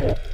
Yeah.